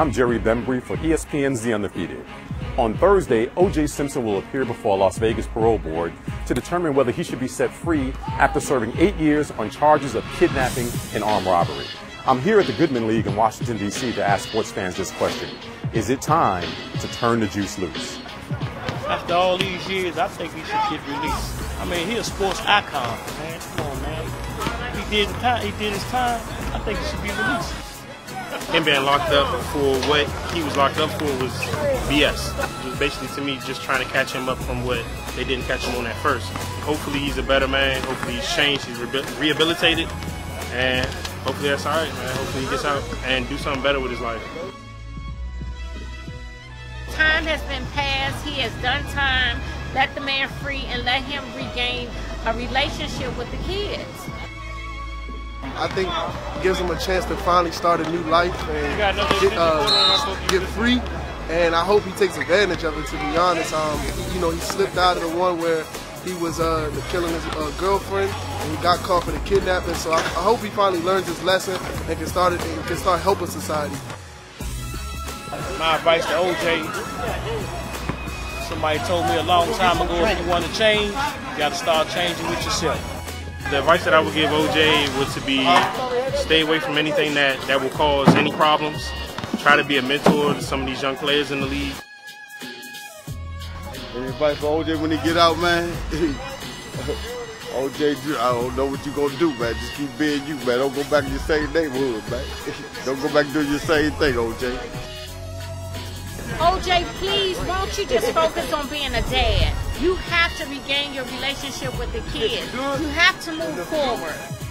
I'm Jerry Bembry for ESPN's The Undefeated. On Thursday, O.J. Simpson will appear before a Las Vegas parole board to determine whether he should be set free after serving eight years on charges of kidnapping and armed robbery. I'm here at the Goodman League in Washington, D.C. to ask sports fans this question. Is it time to turn the juice loose? After all these years, I think he should get released. I mean, he's a sports icon, man. Come on, man. He did, he did his time. I think he should be released him being locked up for what he was locked up for was BS. It was basically to me just trying to catch him up from what they didn't catch him on at first. Hopefully he's a better man. Hopefully he's changed. He's rehabilitated, and hopefully that's all right, man. Hopefully he gets out and do something better with his life. Time has been passed. He has done time. Let the man free and let him regain a relationship with the kids. I think gives him a chance to finally start a new life and get, uh, get free. And I hope he takes advantage of it. To be honest, um, you know, he slipped out of the one where he was uh, killing his uh, girlfriend and he got caught for the kidnapping. So I, I, hope he finally learns his lesson and can start it and can start helping society. My advice to OJ. Somebody told me a long time ago, if you want to change, you got to start changing with yourself. The advice that I would give OJ would to be stay away from anything that, that will cause any problems. Try to be a mentor to some of these young players in the league. Any advice for OJ when he get out, man? OJ, I don't know what you gonna do, man. Just keep being you, man. Don't go back to your same neighborhood, man. don't go back to doing your same thing, OJ. OJ, please, won't you just focus on being a dad? You have to regain your relationship with the kids. You have to move forward.